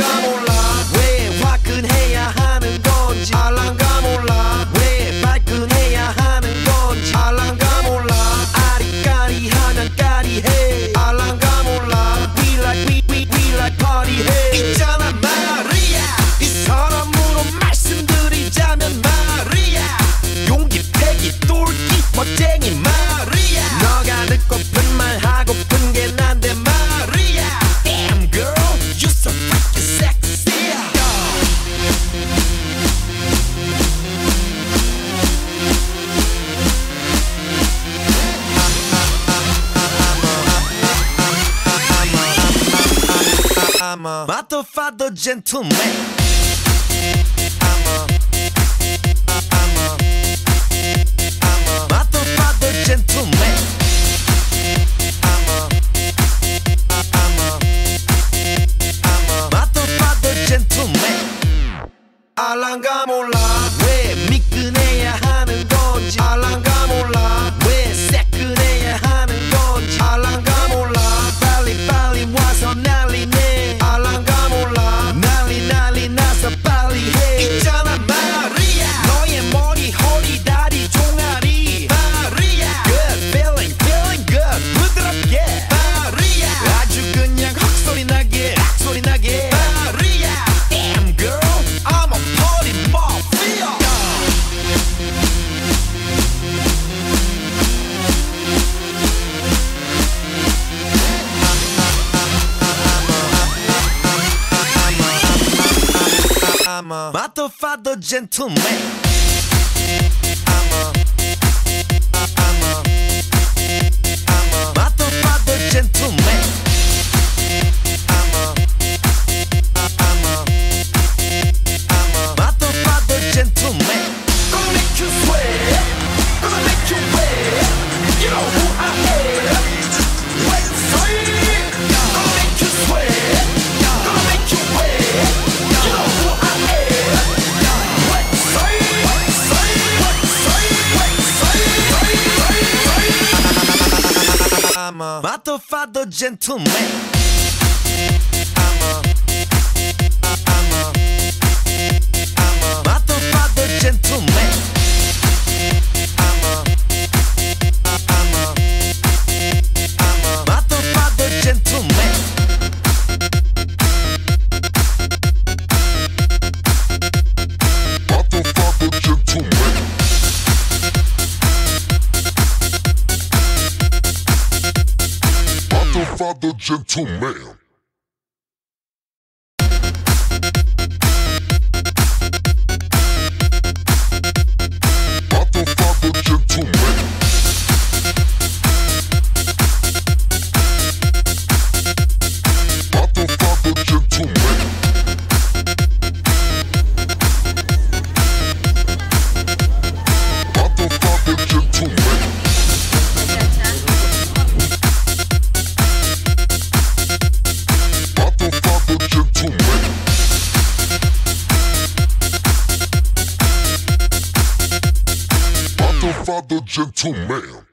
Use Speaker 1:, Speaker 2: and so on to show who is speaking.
Speaker 1: Hagamos la I'm a Matto fado gentleman. I'm a I'm a I'm a Matto fado gentleman. I'm a I'm a fado gentleman. Alangamulla chiama Matto Fado Gentleman. I'm a motherfucker gentleman. I'm a father, gentleman.
Speaker 2: The gentleman.